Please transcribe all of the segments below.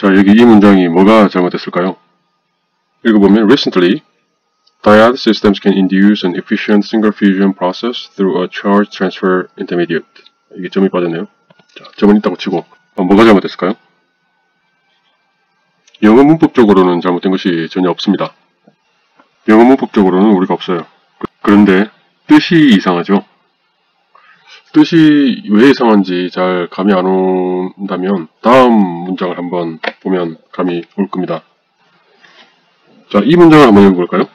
자, 여기 이 문장이 뭐가 잘못됐을까요? 읽어보면 recently Dyad systems can induce an efficient single fusion process through a charge transfer intermediate. 이게 점이 빠졌네요. 자, 점은 있다고 치고 어, 뭐가 잘못됐을까요? 영어 문법적으로는 잘못된 것이 전혀 없습니다. 영어 문법적으로는 우리가 없어요. 그- 그런데 뜻이 이상하죠. 뜻이 왜 이상한지 잘 감이 안 온다면 다음 문장을 한번 보면 감이 올 겁니다. 자, 이 문장을 한번 읽어볼까요?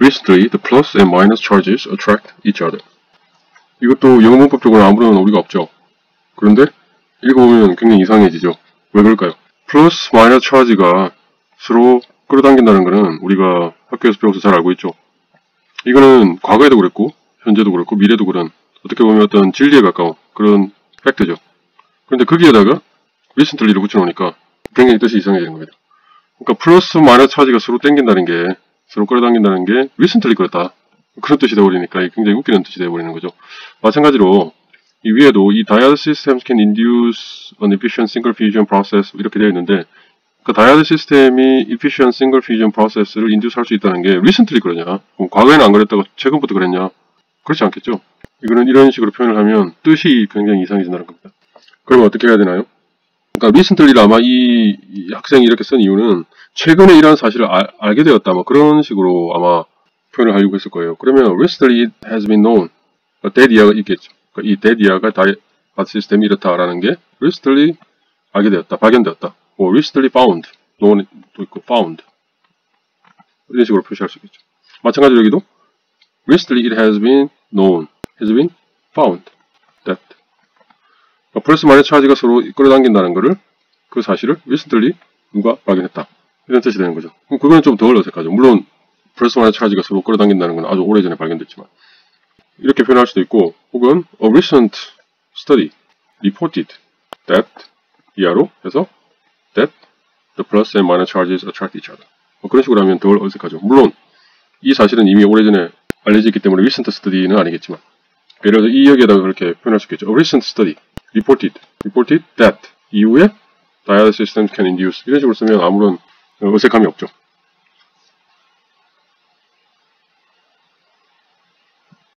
Recently, the plus and minus charges attract each other. 이것도 영어 문법적으로 아무런 우리가 없죠. 그런데 읽어보면 굉장히 이상해지죠. 왜 그럴까요? 플러스 마이너스 차지가 서로 끌어당긴다는 것은 우리가 학교에서 배워서 잘 알고 있죠. 이거는 과거에도 그랬고 현재도 그렇고 미래도 그런 어떻게 보면 어떤 진리에 가까운 그런 팩트죠. 그런데 거기에다가 recently를 붙여놓으니까 굉장히 뜻이 이상해지는 겁니다. 그러니까 플러스 마이너스 차지가 서로 당긴다는 게 서로 끌어당긴다는 게 recently 그렇다. 그런 뜻이 되어버리니까 굉장히 웃기는 뜻이 되어버리는 거죠. 마찬가지로 이 위에도 이 diode systems can induce an efficient single fusion process 이렇게 되어 있는데 그 다이아드 시스템이 efficient single fusion process를 induce 할수 있다는 게 recently 그러냐? 그럼 과거에는 안 그랬다고 최근부터 그랬냐? 그렇지 않겠죠? 이거는 이런 식으로 표현을 하면 뜻이 굉장히 이상해진다는 겁니다. 그러면 어떻게 해야 되나요? 그러니까 recently를 아마 이, 이 학생이 이렇게 쓴 이유는 최근에 이러한 사실을 알, 게 되었다 뭐 그런 식으로 아마 표현을 하려고 했을 거예요. 그러면 recently it has been known 데디아가 있겠죠. 그러니까 이 데디아가 다이아드 시스템이 이렇다라는 게 recently 알게 되었다, 발견되었다. 뭐 recently found, known도 있고 found 이런 식으로 표시할 수 있겠죠. 마찬가지로 여기도 recently it has been known, has been found 그러니까 플러스 마이너스 차지가 서로 끌어당긴다는 것을 그 사실을 recently 누가 발견했다 이런 뜻이 되는 거죠. 그럼 그거는 좀 덜 어색하죠. 물론 플러스 마이너스 차지가 서로 끌어당긴다는 건 아주 오래전에 발견됐지만 이렇게 표현할 수도 있고 혹은 a recent study reported that 이하로 해서 that the plus and minus charges attract each other. 뭐 그런 식으로 하면 덜 어색하죠. 물론 이 사실은 이미 오래전에 알려졌기 때문에 recent study는 아니겠지만 예를 들어서 이 여기에다가 그렇게 표현할 수 있겠죠. A recent study reported reported that 이후에 diode systems can induce 이런 식으로 쓰면 아무런 어색함이 없죠.